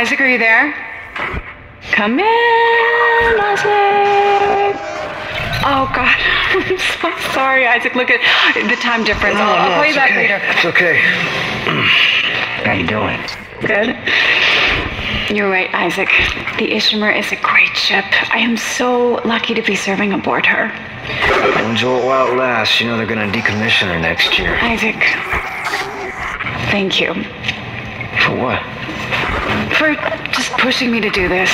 Isaac, are you there? Come in, Isaac. Oh God, I'm so sorry, Isaac. Look at the time difference. I'll, I'll call you back okay. later. It's okay. How you doing? Good. You're right, Isaac. The Ishimura is a great ship. I am so lucky to be serving aboard her. Enjoy it while it lasts. You know they're gonna decommission her next year. Isaac, thank you For what? For just pushing me to do this.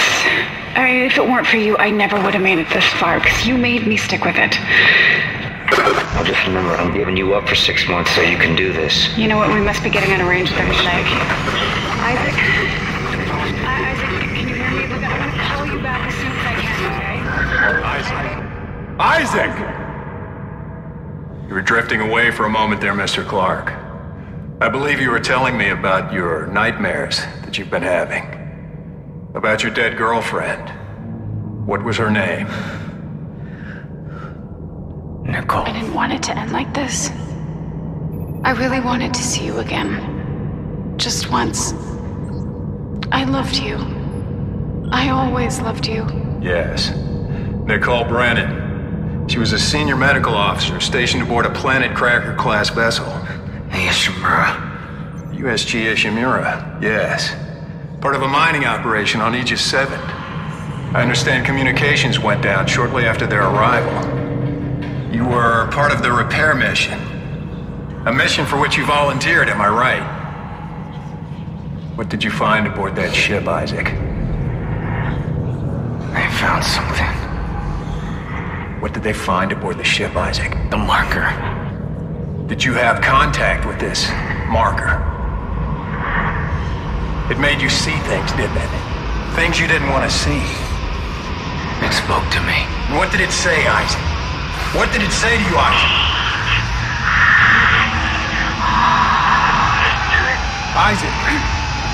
I mean, if it weren't for you, I never would have made it this far because you made me stick with it. I'll just remember I'm giving you up for six months so you can do this. You know what? We must be getting out of range with every leg. Isaac? I- Isaac, can you hear me? Look, I'm gonna call you back as soon as I can, okay? Isaac! Isaac! You were drifting away for a moment there, Mr. Clarke. I believe you were telling me about your nightmares that you've been having. About your dead girlfriend. What was her name? Nicole. I didn't want it to end like this. I really wanted to see you again. Just once. I loved you. I always loved you. Yes. Nicole Brennan. She was a senior medical officer stationed aboard a Planet Cracker class vessel. Hey, Ishimura. USG Ishimura, yes. Part of a mining operation on Aegis 7. I understand communications went down shortly after their arrival. You were part of the repair mission. A mission for which you volunteered, am I right? What did you find aboard that ship, Isaac? I found something. What did they find aboard the ship, Isaac? The marker. Did you have contact with this marker? It made you see things, didn't it? Things you didn't want to see. It spoke to me. What did it say, Isaac? What did it say to you, Isaac? Isaac!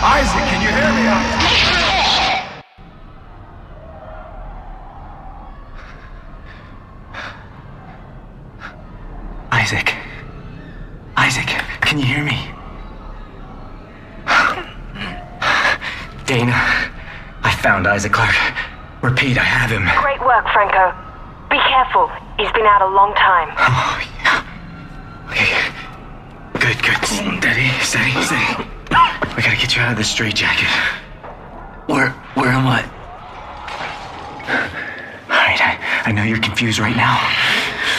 Isaac, can you hear me, Isaac? Isaac. Isaac, can you hear me? Dana, I found Isaac Clarke. Repeat, I have him. Great work, Franco. Be careful. He's been out a long time. Oh, yeah. Okay. Good, good. Steady, steady, steady. We gotta get you out of this straitjacket. Where, where am I? Alright, I, I know you're confused right now.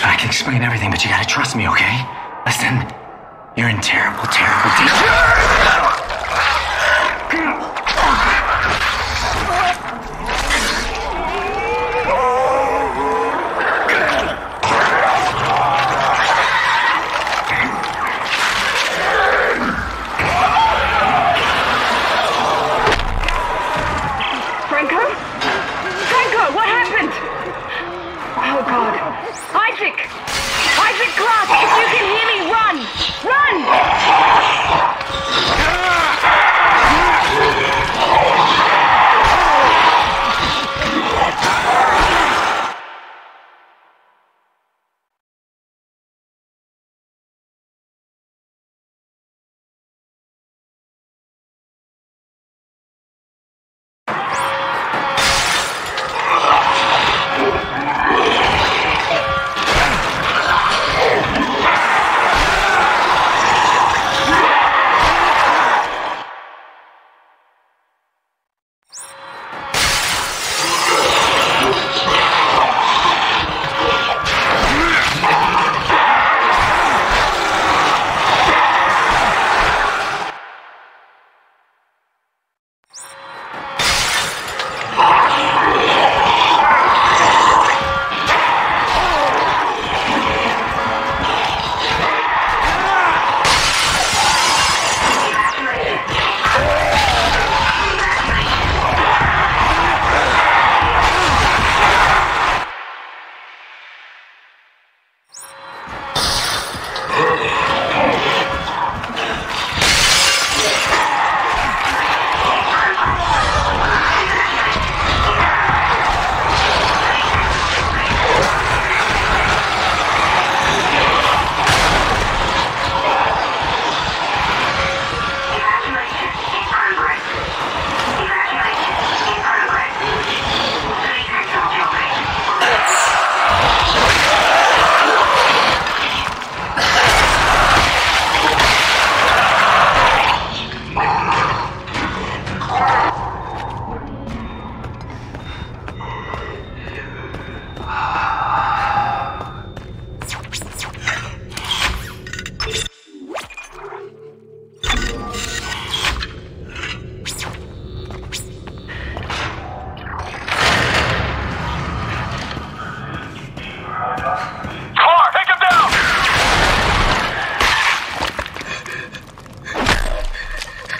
I can explain everything, but you gotta trust me, okay? Listen, you're in terrible, terrible danger. Oh,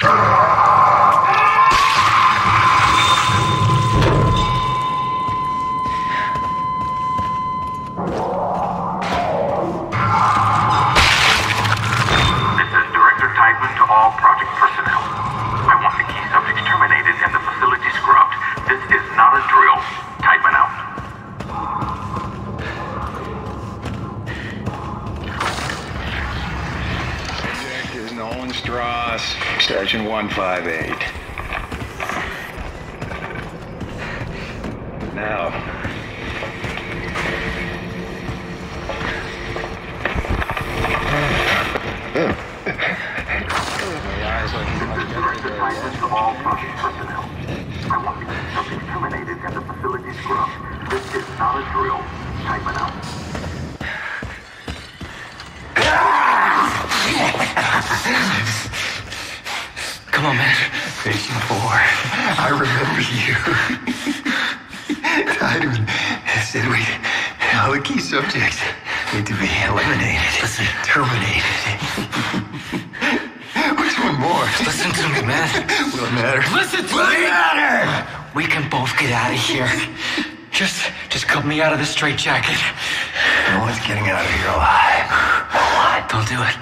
Come on. Assignment this straitjacket. No one's getting out of here alive. Don't do it.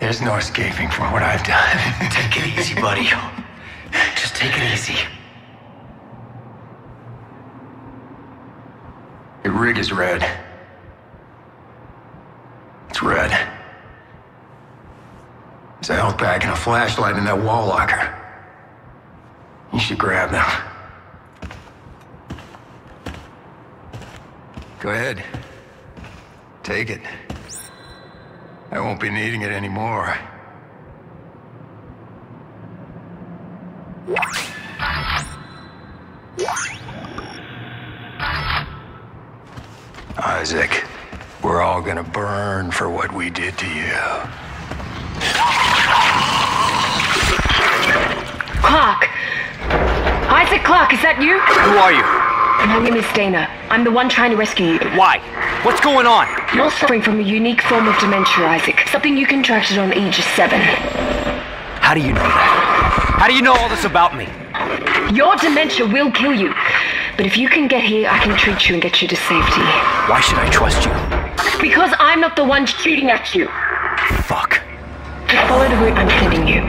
There's no escaping from what I've done. Take it easy, buddy. Just take it easy. The rig is red. It's red. A and a flashlight in that wall locker. You should grab them. Go ahead. Take it. I won't be needing it anymore. Isaac, we're all gonna burn for what we did to you. Clarke! Isaac Clarke, is that you? Who are you? My name is Dana. I'm the one trying to rescue you. Why? What's going on? You're suffering from a unique form of dementia, Isaac. Something you contracted on Aegis 7. How do you know that? How do you know all this about me? Your dementia will kill you. But if you can get here, I can treat you and get you to safety. Why should I trust you? Because I'm not the one shooting at you. Fuck. Just follow the route I'm sending you.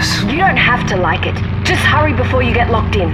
This. You don't have to like it. Just hurry before you get locked in.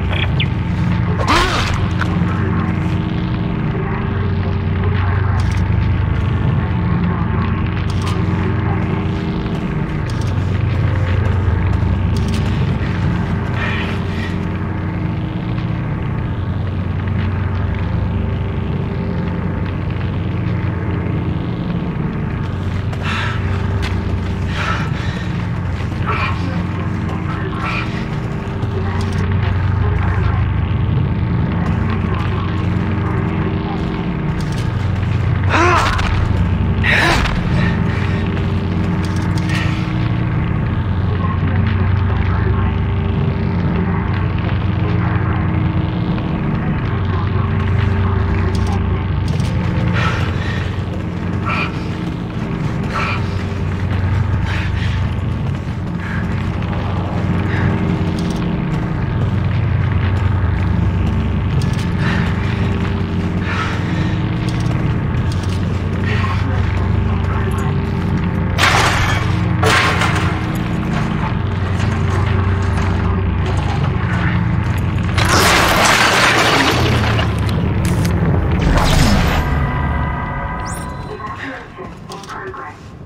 in progress.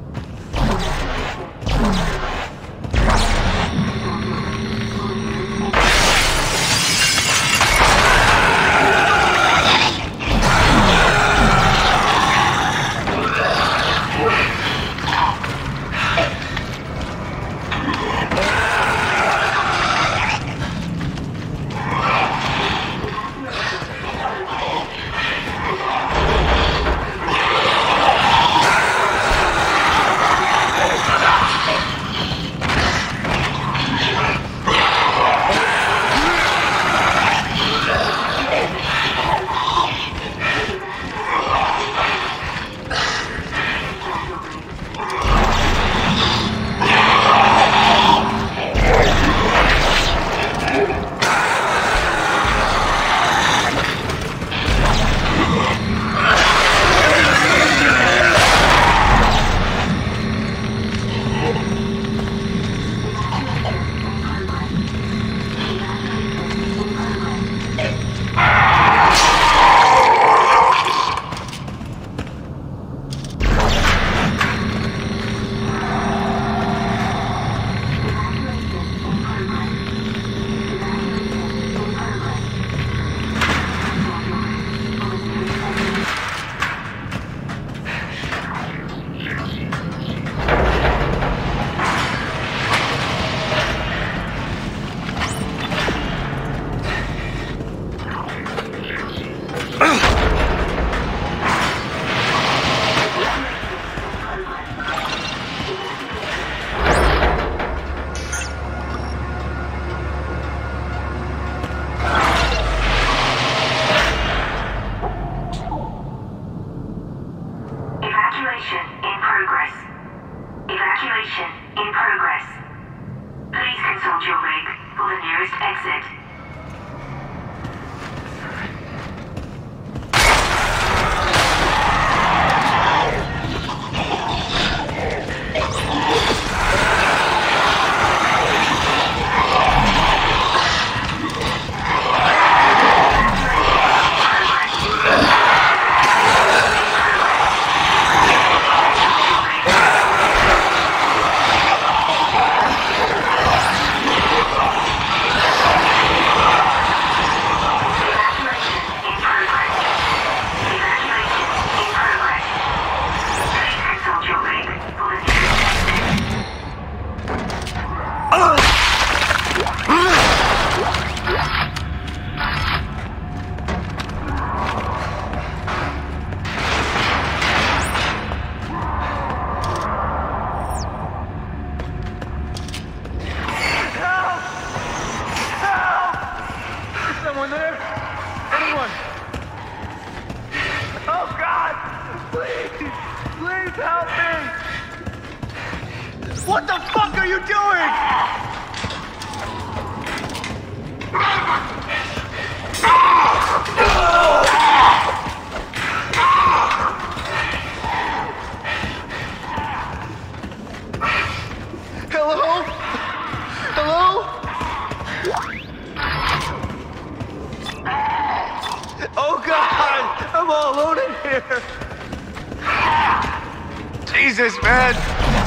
Jesus, man,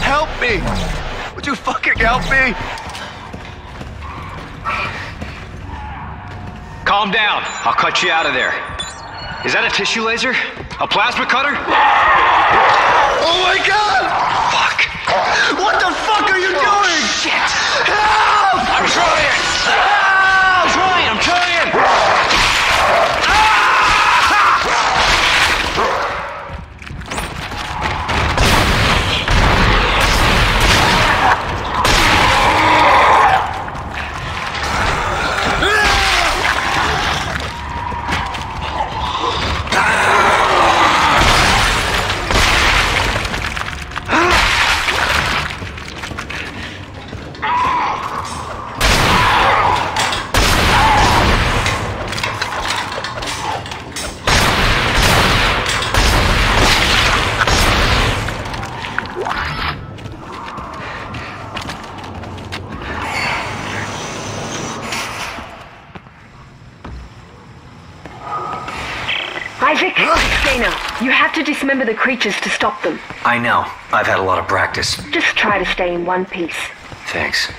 help me! Would you fucking help me? Calm down. I'll cut you out of there. Is that a tissue laser? A plasma cutter? Oh my God! Fuck. What the fuck are you doing? Shit. Help! I'm trying. Creatures to stop them. I know. I've had a lot of practice. Just try to stay in one piece. Thanks.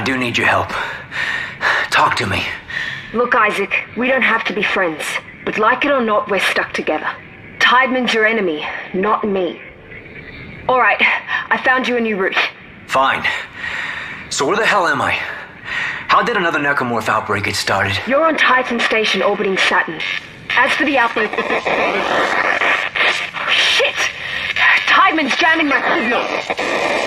I do need your help. Talk to me. Look, Isaac, we don't have to be friends. But like it or not, we're stuck together. Tiedemann's your enemy, not me. Alright, I found you a new route. Fine. So where the hell am I? How did another necromorph outbreak get started? You're on Titan Station orbiting Saturn. As for the outbreak. Shit! Tiedemann's jamming my signal!